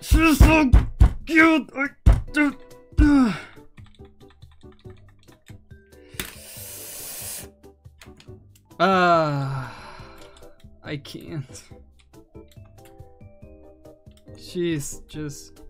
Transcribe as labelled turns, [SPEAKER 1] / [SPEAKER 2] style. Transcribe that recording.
[SPEAKER 1] She's so cute. I do. Ah, I can't. She's just